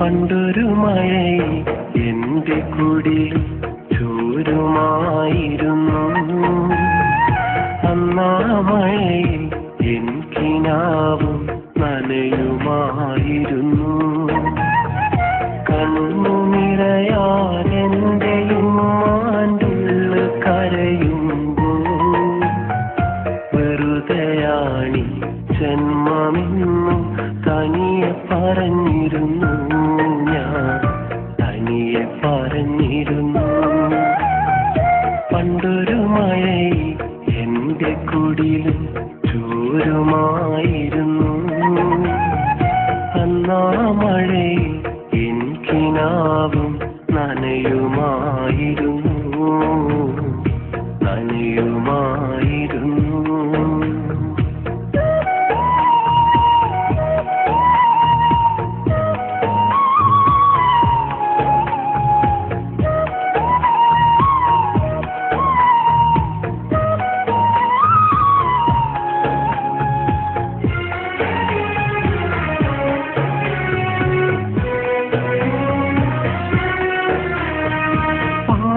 പണ്ടൊരു മഴയിൽ എന്റെ കുടിൽ ചോരുമായിരുന്നു. അന്നാ മഴയിൽ എൻ നനയുമായിരുന്നു. പറഞ്ഞിരുന്നു പണ്ടൊരു മഴയിൽ എന്റെ കുടിലും ചൂരുമായിരുന്നു. അന്നാ മഴയിൽ എൻ കിനാവും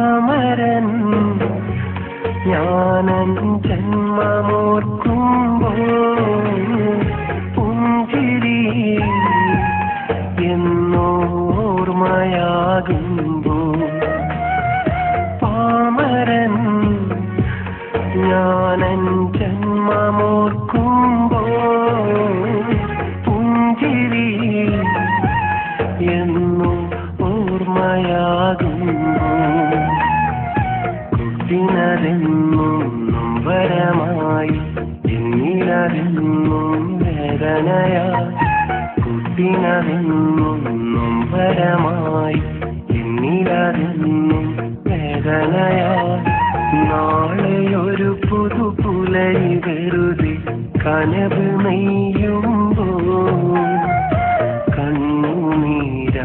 പാമരൻ ഞാനൻ ജന്മമോർക്കുമ്പോൾ പുഞ്ചിരി എന്നോർമ്മയാകുമ്പോൾ കുട്ടിനതെന്നും വരമായി. എന്നിലതെന്നും വേദനയായി നാളെയൊരു പുതുപുലരി വെറുതെ കനവ് നെയ്യുമ്പോൾ കണ്ണുനീര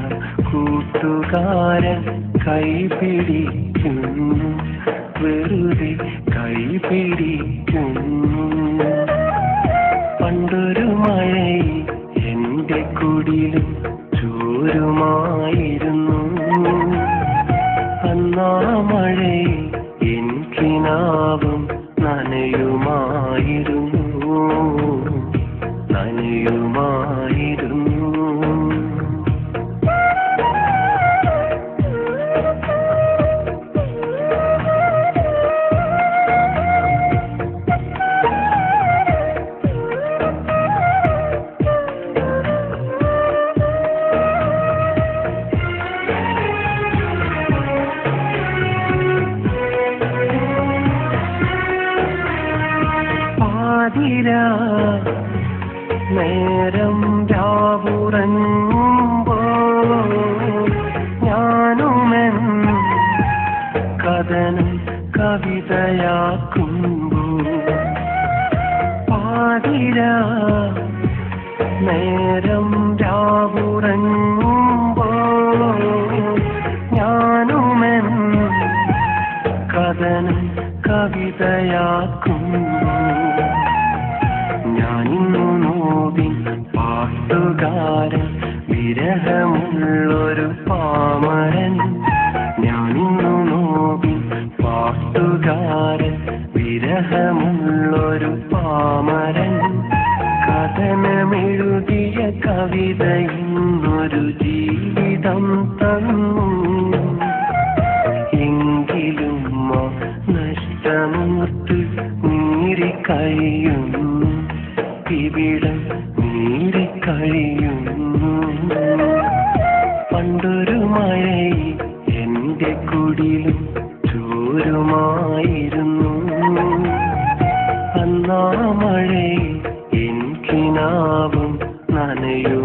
കൂട്ടുകാരൻ കൈപിടിക്കുന്നു. വെറുതെ കൈപിടിക്കുന്നു. പണ്ടൊരു കുടിലും ചോരുമായിരുന്നു. അന്നാ മഴയിൽ എൻ കിനാവും നനയുമായിരുന്നു. പാതിര നേരം രാവുറങ്ങുമ്പോ ഞാനുമെൻ കഥനം കവിതയാക്കുമ്പോ പാതിര. നേരം രാവുറങ്ങുമ്പോ ഞാനുമെൻ കഥനം കവിതയാക്കുമ്പോ വിരഹമുള്ളൊരു പാമരൻ ഞാനിന്നു നോക്കി പാട്ടുകാരൻ. വിരഹമുള്ളൊരു പാമരൻ കഥനമെഴുതിയ കവിതയിന്നൊരു ജീവിതം തന്നു. എങ്കിലും നഷ്ടമൂത്ത് നീറിക്കഴിയുന്നു ഇവിടം നീറിക്കഴിയുന്നു പണ്ടൊരു മഴയിൽ എന്റെ കുടിലും ചോരുമായിരുന്നു. അന്നാ മഴയിൽ എൻ കിനാവും നനയു